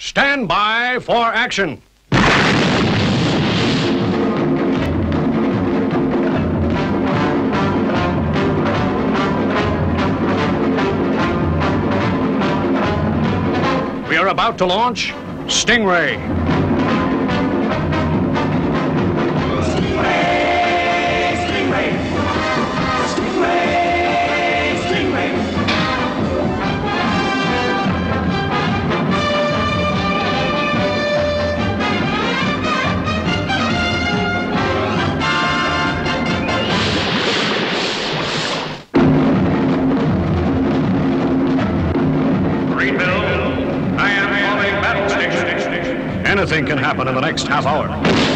Stand by for action. We are about to launch Stingray. Anything can happen in the next half hour.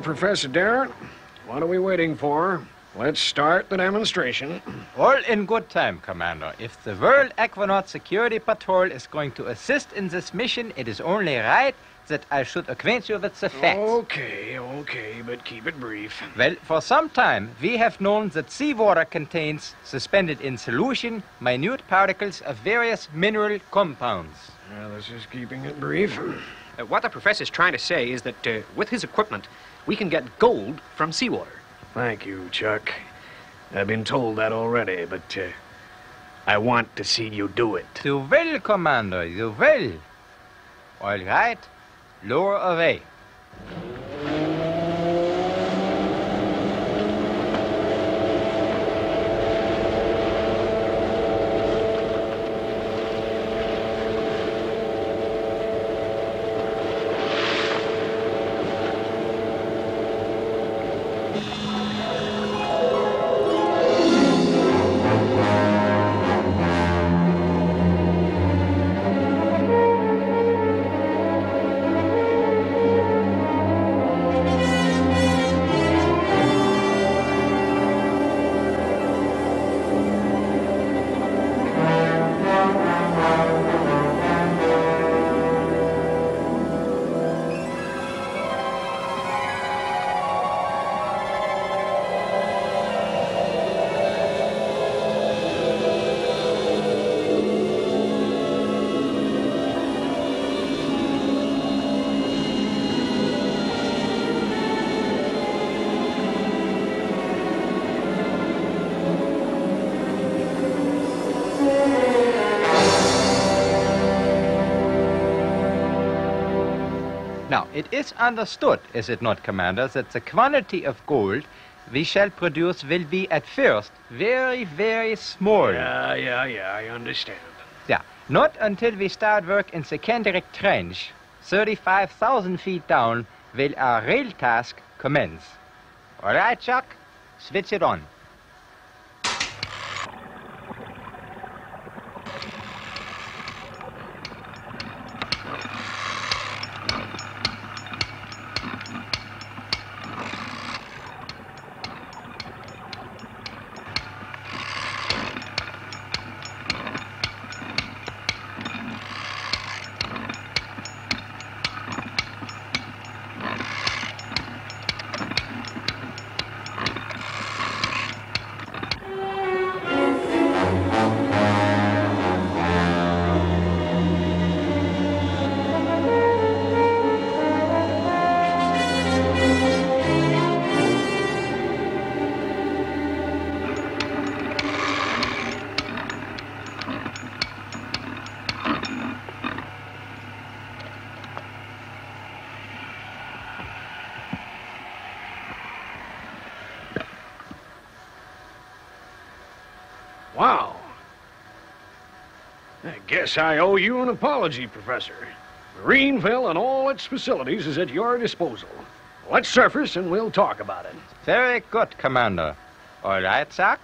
Well, Professor Darren, what are we waiting for? Let's start the demonstration. All in good time, Commander. If the World Aquanaut Security Patrol is going to assist in this mission, it is only right that I should acquaint you with the facts. Okay, okay, but keep it brief. Well, for some time, we have known that seawater contains, suspended in solution, minute particles of various mineral compounds. Well, this is keeping it brief. Uh, what the professor's trying to say is that uh, with his equipment, we can get gold from seawater. Thank you, Chuck. I've been told that already, but uh, I want to see you do it. You will, Commander, you will. All right, lower away. Now, it is understood, is it not, Commander, that the quantity of gold we shall produce will be at first very, very small. Yeah, yeah, yeah, I understand. Yeah, not until we start work in the Kendrick Trench, 35,000 feet down, will our real task commence. All right, Chuck? Switch it on. Guess I owe you an apology, Professor. Marineville and all its facilities is at your disposal. Let's surface and we'll talk about it. Very good, Commander. All right, Chuck?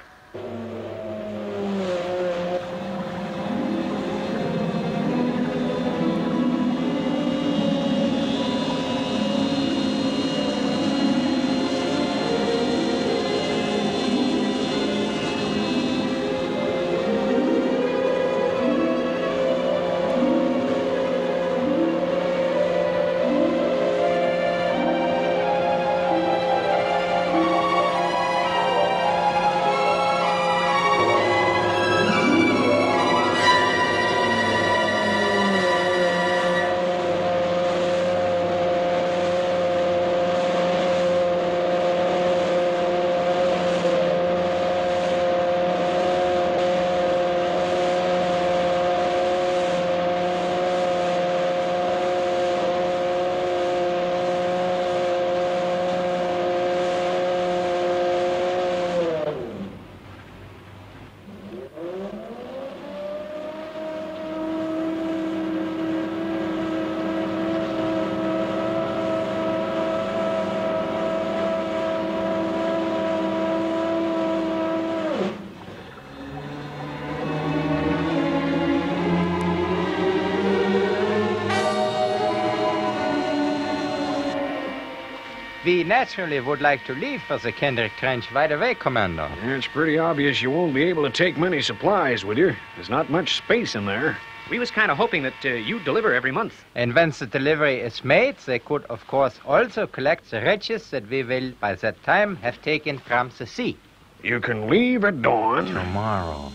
We naturally would like to leave for the Kendrick Trench right away, Commander. Yeah, it's pretty obvious you won't be able to take many supplies with you. There's not much space in there. We was kind of hoping that uh, you deliver every month. And once the delivery is made, they could, of course, also collect the riches that we will, by that time, have taken from the sea. You can leave at dawn. Tomorrow,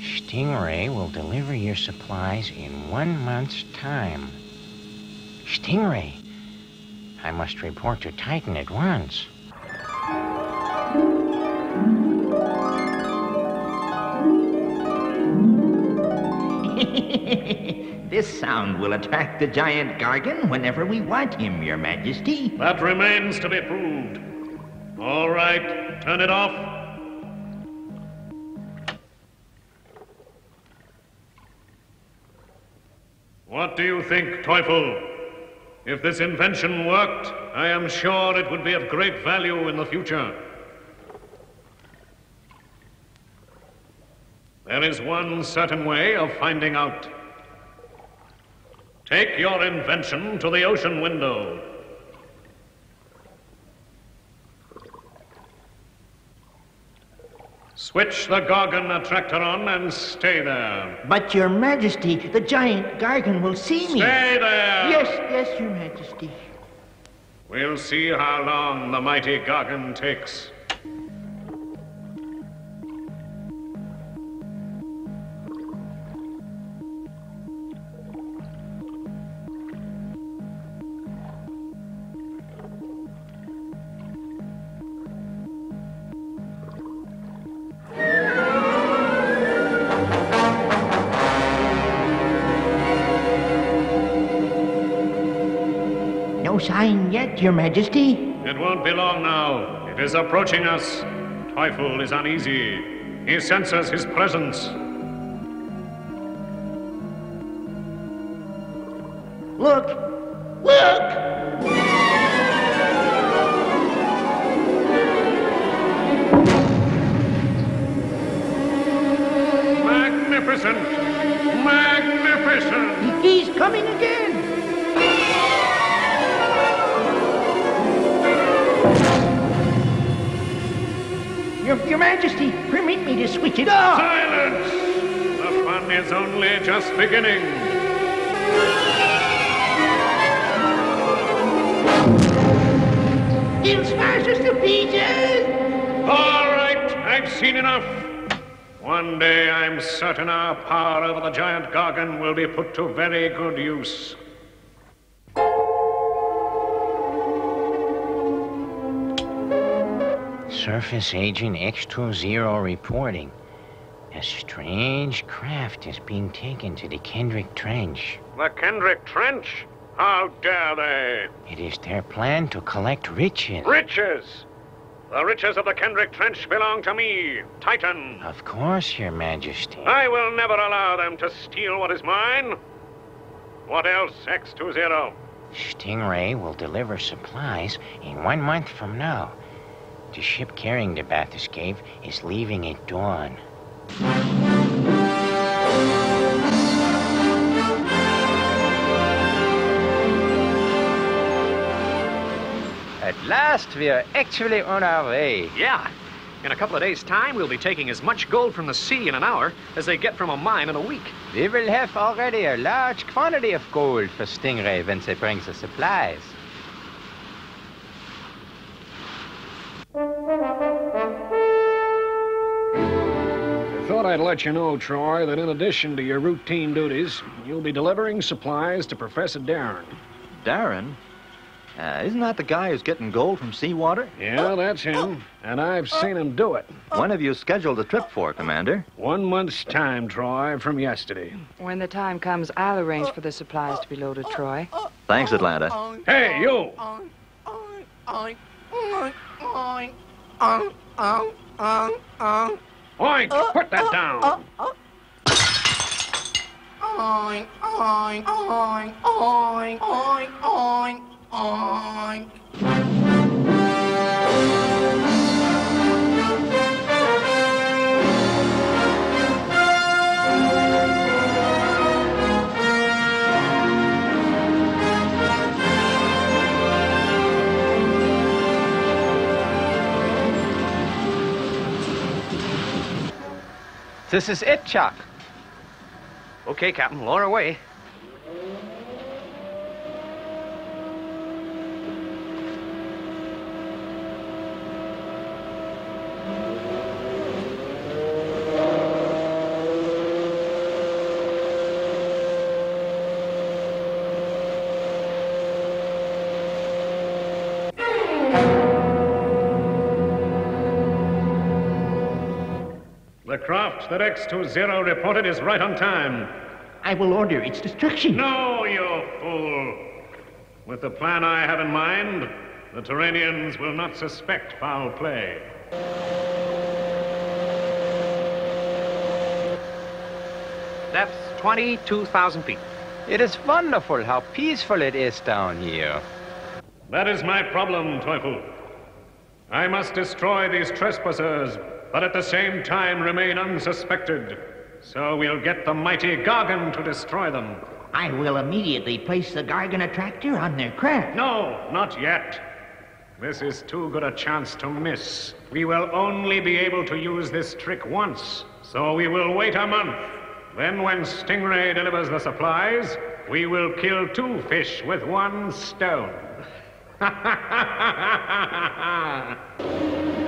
Stingray will deliver your supplies in one month's time. Stingray, I must report to Titan at once. this sound will attract the giant Gargan whenever we want him, Your Majesty. That remains to be proved. All right, turn it off. What do you think, Teufel? If this invention worked, I am sure it would be of great value in the future. There is one certain way of finding out. Take your invention to the ocean window. Switch the Gargan attractor on and stay there. But, Your Majesty, the giant Gargan will see me. Stay there! Yes, yes, Your Majesty. We'll see how long the mighty Gargan takes. Your Majesty. It won't be long now. It is approaching us. Teufel is uneasy. He senses his presence. Look! Look! Magnificent! Magnificent! He's coming again! Your, Majesty, permit me to switch it off! Silence! The fun is only just beginning. Il smashes to pieces! All right, I've seen enough. One day I'm certain our power over the giant Gargan will be put to very good use. Surface Agent X20 reporting. A strange craft is being taken to the Kendrick Trench. The Kendrick Trench? How dare they? It is their plan to collect riches. Riches! The riches of the Kendrick Trench belong to me, Titan. Of course, Your Majesty. I will never allow them to steal what is mine. What else, X20? Stingray will deliver supplies in one month from now. The ship carrying the Bathyscaphe is leaving at dawn. At last, we are actually on our way. Yeah. In a couple of days' time, we'll be taking as much gold from the sea in an hour as they get from a mine in a week. We will have already a large quantity of gold for Stingray when they bring the supplies. I'd let you know, Troy, that in addition to your routine duties, you'll be delivering supplies to Professor Darren. Darren? Uh, isn't that the guy who's getting gold from seawater? Yeah, that's him. And I've seen him do it. When have you scheduled the trip for, Commander? One month's time, Troy, from yesterday. When the time comes, I'll arrange for the supplies to be loaded, Troy. Thanks, Atlanta. Hey, you! Oink! Put that down! This is it, Chuck. Okay, Captain, lower away. The craft that X20 reported is right on time. I will order its destruction. No, you fool! With the plan I have in mind, the Terrainians will not suspect foul play. Depth 22,000 feet. It is wonderful how peaceful it is down here. That is my problem, Teufel. I must destroy these trespassers, but at the same time remain unsuspected. So we'll get the mighty Gargan to destroy them. I will immediately place the Gargan attractor on their craft. No, not yet. This is too good a chance to miss. We will only be able to use this trick once, so we will wait a month. Then, when Stingray delivers the supplies, we will kill two fish with one stone.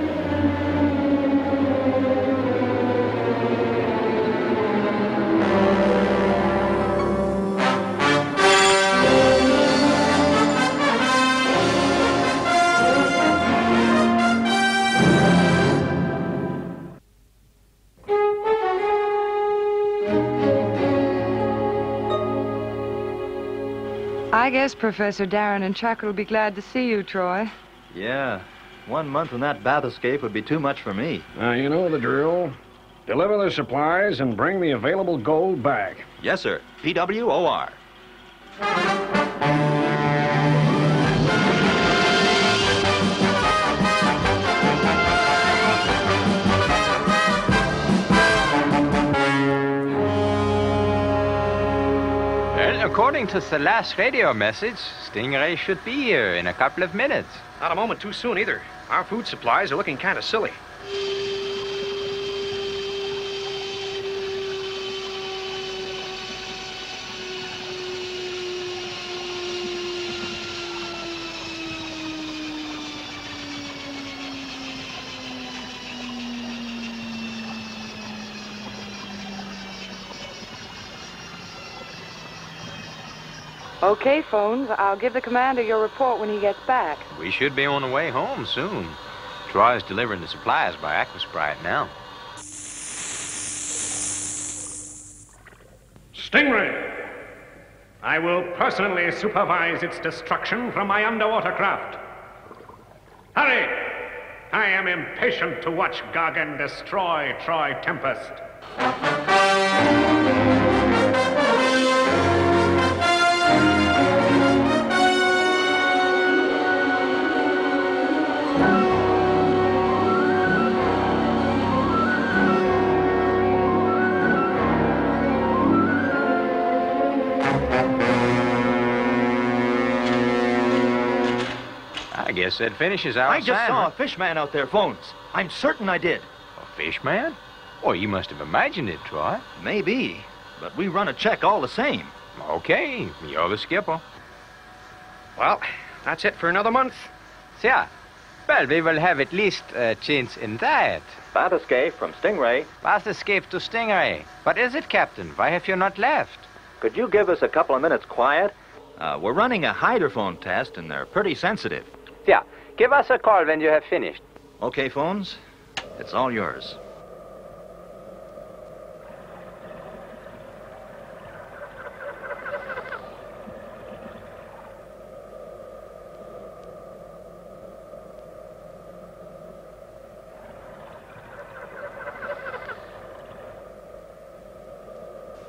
guess Professor Darren and Chuck will be glad to see you, Troy. Yeah. One month in that bathyscaphe would be too much for me. Now, you know the drill. Deliver the supplies and bring the available gold back. Yes, sir. PWOR. According to the last radio message, Stingray should be here in a couple of minutes. Not a moment too soon either. Our food supplies are looking kind of silly. Okay, phones. I'll give the commander your report when he gets back. We should be on the way home soon. Troy's delivering the supplies by Aquasprite now. Stingray! I will personally supervise its destruction from my underwater craft. Hurry! I am impatient to watch Gargan destroy Troy Tempest. I guess that finishes our I just saw a assignment. fish man out there, phones. I'm certain I did. A fish man? Oh, you must have imagined it, Troy. Maybe. But we run a check all the same. Okay, you're the skipper. Well, that's it for another month. Yeah. Well, we will have at least a chance in that. Bathyscaphe from Stingray. Bathyscaphe to Stingray. What is it, Captain? Why have you not left? Could you give us a couple of minutes quiet? Uh, we're running a hydrophone test, and they're pretty sensitive. Yeah. Give us a call when you have finished. Okay, phones? It's all yours.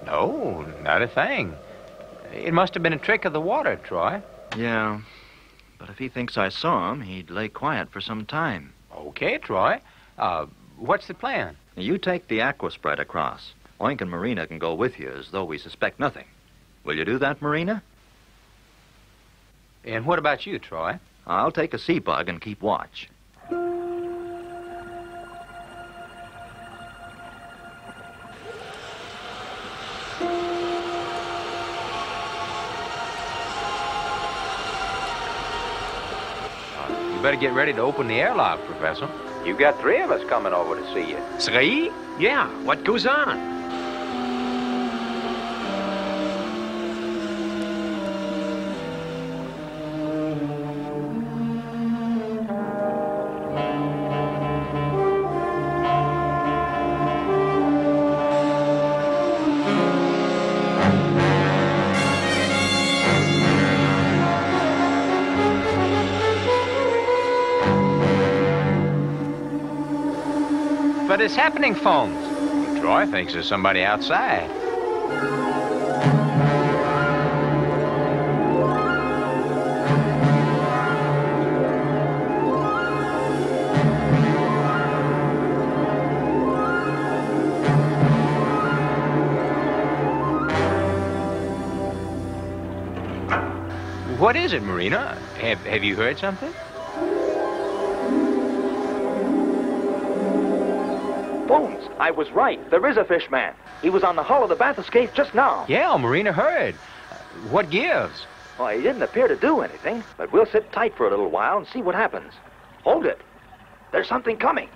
No, not a thing. It must have been a trick of the water, Troy. Yeah. But if he thinks I saw him, he'd lay quiet for some time. Okay, Troy. Uh, what's the plan? You take the aqua spread across. Oink and Marina can go with you as though we suspect nothing. Will you do that, Marina? And what about you, Troy? I'll take a sea bug and keep watch. Better get ready to open the airlock, Professor. You got three of us coming over to see you. Three? Yeah, what goes on? What is happening, phones? Troy thinks there's somebody outside. What is it, Marina? Have, have you heard something? I was right. There is a fish man. He was on the hull of the bathyscaphe just now. Yeah, Marina heard. What gives? Well, he didn't appear to do anything, but we'll sit tight for a little while and see what happens. Hold it. There's something coming.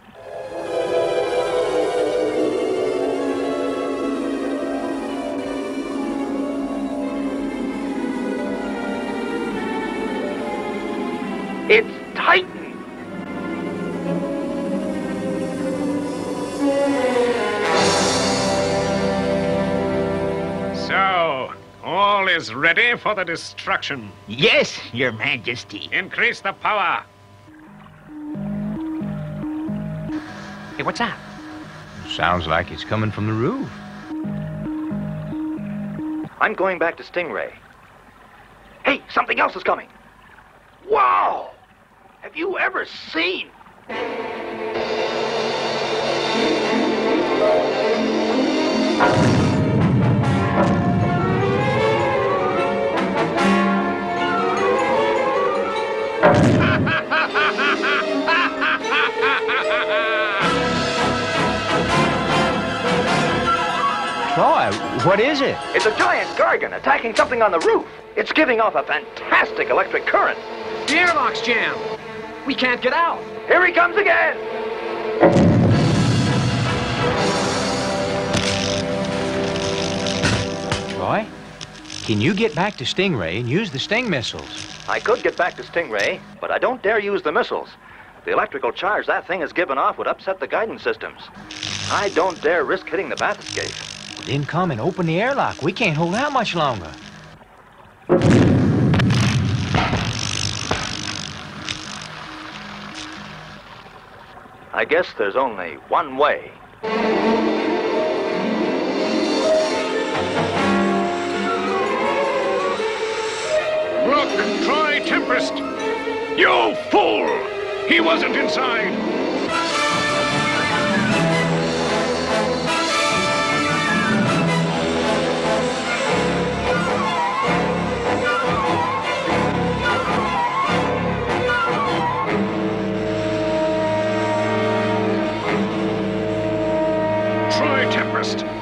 It's Titan! Is ready for the destruction. Yes, Your Majesty. Increase the power. Hey, what's that? Sounds like it's coming from the roof. I'm going back to Stingray. Hey, something else is coming. Wow! Have you ever seen? Troy, what is it? It's a giant gargan attacking something on the roof. It's giving off a fantastic electric current. The airlock's jammed. We can't get out. Here he comes again. Troy, can you get back to Stingray and use the Sting missiles? I could get back to Stingray, but I don't dare use the missiles. The electrical charge that thing has given off would upset the guidance systems. I don't dare risk hitting the bathyscaphe. Then come and open the airlock. We can't hold out much longer. I guess there's only one way. Look, Troy Tempest. You fool! He wasn't inside.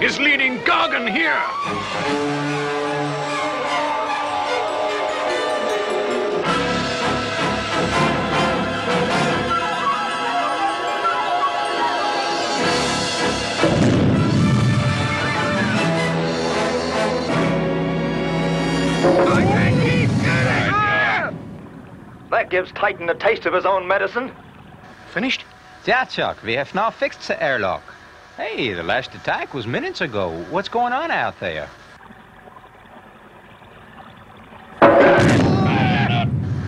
Is leading Gargan here. That gives Titan a taste of his own medicine. Finished? Yeah, Chuck, we have now fixed the airlock. Hey, the last attack was minutes ago. What's going on out there?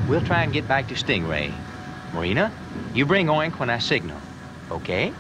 We'll try and get back to Stingray. Marina, you bring Oink when I signal. Okay?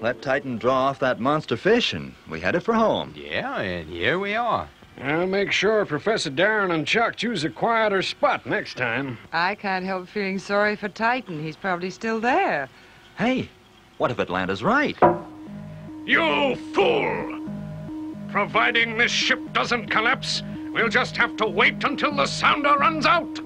Let Titan draw off that monster fish and we headed for home. Yeah, and here we are. I'll make sure Professor Darren and Chuck choose a quieter spot next time. I can't help feeling sorry for Titan. He's probably still there. Hey, what if Atlanta's right? You fool! Providing this ship doesn't collapse, we'll just have to wait until the sounder runs out.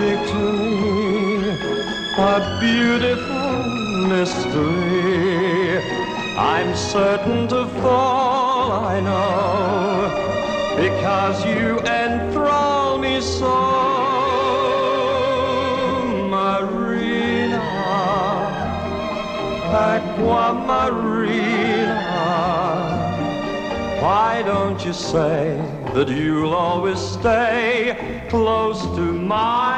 To me, a beautiful mystery. I'm certain to fall, I know, because you enthrall me so. Marina, Aquamarina, why don't you say that you'll always stay close to my?